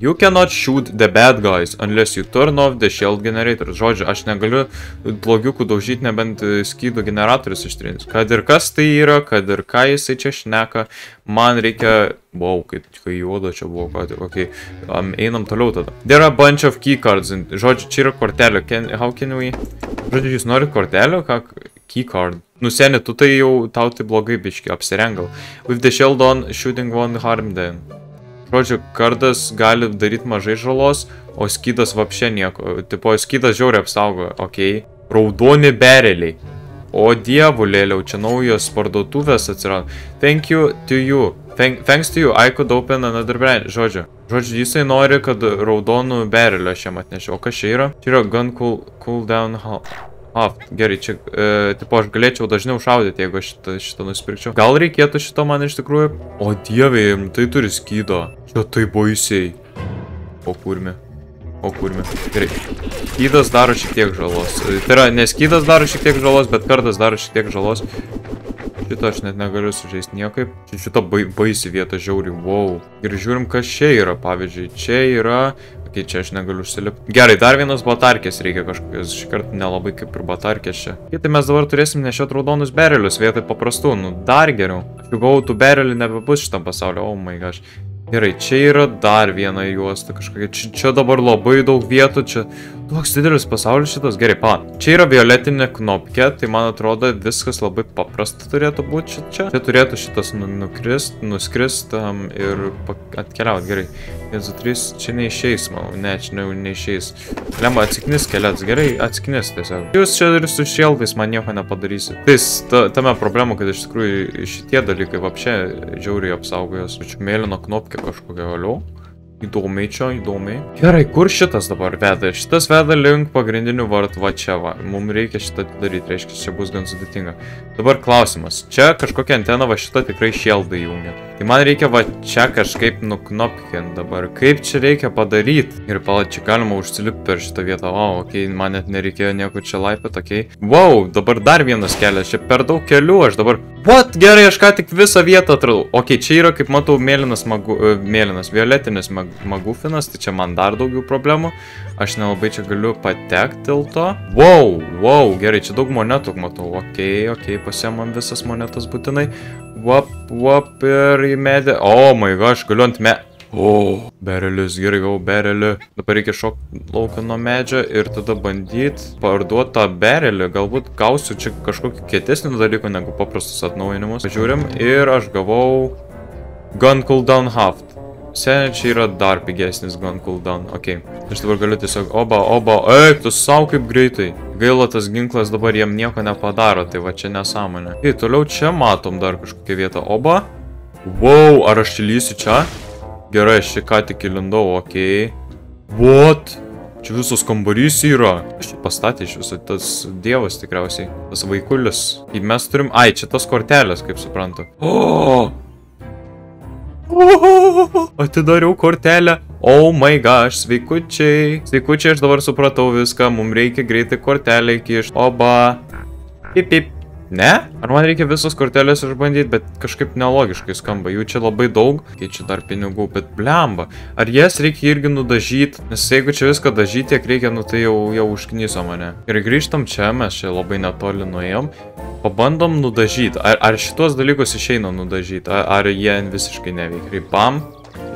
You cannot shoot the bad guys unless you turn off the shield generator. Žodžiu, aš negaliu blogiukų daužyti nebent e, skydų generatorius ištrinti. Kad ir kas tai yra, kad ir ką jisai čia šneka, man reikia... Wow, kai, kai juoda čia buvo, ką tik, okei. Okay. Um, einam toliau tada. There are a bunch of keycards. In, žodžiu, čia yra kortelė. Can, how can we... Žodžiu, jūs norit kortelę? Ką? Keycard. Nu seni, tu tai jau tau tai blogai biški, apsirengal. With the shield on, shooting one harm then. Žodžiu, kardas gali daryti mažai žalos, o skydas vapšė nieko. Tipo, skydas žiauriai apsaugo, okei. Okay. Raudoni bereliai. O dievulėliau, čia naujos parduotuvės atsirado. Thank you to you. Thank, thanks to you, I could open another brand. Žodžiu. Žodžiu, jisai nori, kad raudonų berelio aš jam atnešiu. O kas čia yra? Čia yra gun cool, cool down hall. A, gerai, čia, e, tipo, aš galėčiau dažniau šaudyti, jeigu aš šitą, šitą nusipirkčiau. Gal reikėtų šito man iš tikrųjų? O dievė, tai turi skydą. Čia tai baisiai. O kurmi. O kurmi. Gerai. Skydas daro šiek tiek žalos. Tai yra, neskydas daro šiek tiek žalos, bet kardas daro šiek tiek žalos. Šitą aš net negaliu sužaisti niekaip. Šitą baisi vietą žiauri. Wow. Ir žiūrim, kas čia yra. Pavyzdžiui, čia yra Kai čia aš negaliu užsilipti. Gerai, dar vienas batarkės reikia kažkokios. Šį kartą nelabai kaip ir batarkės čia. Ir tai mes dabar turėsim nešiot raudonus berelius vietoj paprastų. Nu, dar geriau. Aš jau galvoju, tų berelių nebebus šitam pasauliu. Oh my gosh. Gerai, čia yra dar viena juosta kažkokia. Čia, čia dabar labai daug vietų, čia toks didelis pasaulis šitas. Gerai, pa. Čia yra violetinė knopkė, tai man atrodo viskas labai paprasta turėtų būti čia. Čia, čia turėtų šitas nu, nukrist, nuskrist um, ir atkeliauti. Gerai. 1, 2, 3, čia neišeis, manau. Ne, čia ne, neišeis. Lemba, atsiknis kelias. Gerai, atsiknis tiesiog. Jūs čia ir su šeltais man nieko nepadarysit. Tai ta, tame problema, kad iš tikrųjų šitie dalykai vapšė žiauriai apsaugojos. Čia mėlyno knopkė kažkokia vėliau. Įdomiai čia, įdomiai. Gerai, kur šitas dabar veda? Šitas veda link pagrindinių vartų, va čia va. Mums reikia šitą daryti, reiškia, čia bus gan sudėtinga. Dabar klausimas. Čia kažkokia antena va šitą tikrai šieldą įjungia. Tai man reikia va čia kažkaip nuknopkinti dabar. Kaip čia reikia padaryti? Ir pala, čia galima užsilipti per šitą vietą. O, oh, okei, okay, man net nereikėjo nieko čia laipėt, okei. Okay. Wow, dabar dar vienas kelias. Čia per daug kelių, aš dabar What? Gerai, aš ką tik visą vietą atradau. Ok, čia yra, kaip matau, mėlynas, magu, uh, mėlynas violetinis mag, magufinas, tai čia man dar daugiau problemų. Aš nelabai čia galiu patekti dėl to. Wow, wow, gerai, čia daug monetų matau. Ok, ok, pasiemam visas monetas būtinai. Wap, wap ir į medį. Oh my gosh, galiu ant me... O, berelis, gerai gavau berelį. Dabar reikia šokti lauką nuo medžio ir tada bandyti parduoti tą berelį. Galbūt gausiu čia kažkokį kietesnį dalyką negu paprastus atnaujinimus. Pažiūrim ir aš gavau Gun Cooldown Haft. Seniai čia yra dar pigesnis Gun Cooldown. Ok. Aš dabar galiu tiesiog oba, oba. Eik, tu savo kaip greitai. Gaila, tas ginklas dabar jam nieko nepadaro, tai va čia nesąmonė. Tai toliau čia matom dar kažkokią vietą. Oba. Wow, ar aš čia lysiu čia? Gerai, aš čia ką tik įlindau, okei. Okay. What? Čia visas kambarys yra. Aš čia pastatė iš viso, tas dievas tikriausiai. Tas vaikulis. Ir mes turim... Ai, čia tas kortelės, kaip suprantu. O! Oh! Atidariau kortelę. Oh my gosh, sveikučiai. Sveikučiai, aš dabar supratau viską. Mums reikia greitai kortelę įkišti. Oba. Pip, pip. Ne? Ar man reikia visos kortelės išbandyti, bet kažkaip nelogiškai skamba. Jų čia labai daug, keičia dar pinigų, bet blemba. Ar jas reikia irgi nudažyti? Nes jeigu čia viską dažyti, tiek reikia, nu tai jau, jau užknyso mane. Ir grįžtam čia, mes čia labai netoli nuėjom. Pabandom nudažyti. Ar, ar šitos dalykus išeina nudažyti, ar, ar jie visiškai neveikia. Ripam.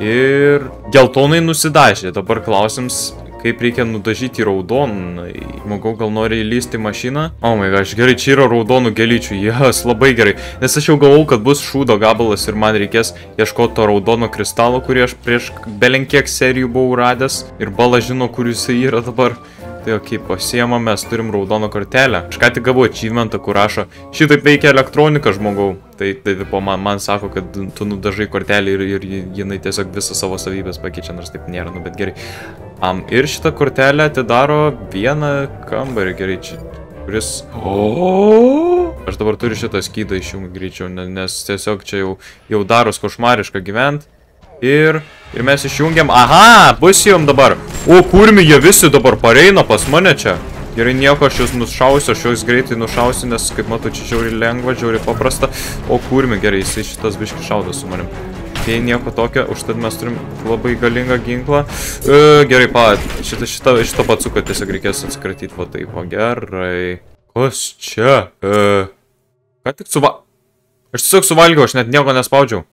Ir geltonai nusidažė. Dabar klausims, kaip reikia nudažyti raudonai. Žmogau gal nori įlysti mašiną? O oh my gosh, gerai, čia yra raudonų gelyčių, jas, labai gerai. Nes aš jau galvau, kad bus šūdo gabalas ir man reikės ieškoti to raudono kristalo, kurį aš prieš belenkiek serijų buvau radęs. Ir bala žino, kur jisai yra dabar. Tai ok, pasiemam, mes turim raudoną kortelę. Aš ką tik gavau achievementą, kur rašo, šitaip veikia elektronika žmogau. Tai, tai tipo, man, man sako, kad tu nudažai kortelį ir, ir jinai tiesiog visą savo savybės pakeičia, nors taip nėra, nu bet gerai. Um, ir šitą kortelę atidaro vieną kambarį, gerai, čia, kuris... O! Aš dabar turiu šitą skydą išjungti greičiau, nes tiesiog čia jau, jau daros košmarišką gyvent. Ir, Ir mes išjungiam. Aha, bus jom dabar. O, kurmi, jie visi dabar pareina pas mane čia. Gerai, nieko, aš jūs nušausiu, aš jūs greitai nušausiu, nes, kaip matau, čia žiauriai lengva, žiauriai paprasta. O, kurmi, gerai, jisai šitas biškis šaudo su manim. Tai nieko tokio, užtat mes turim labai galingą ginklą. E, gerai, pa, šitą, šitą, šitą patsuką tiesiog reikės atsikratyti, va taip, o gerai. Kas čia? E, ką tik suva... Aš tiesiog suvalgiau, aš net nieko nespaudžiau.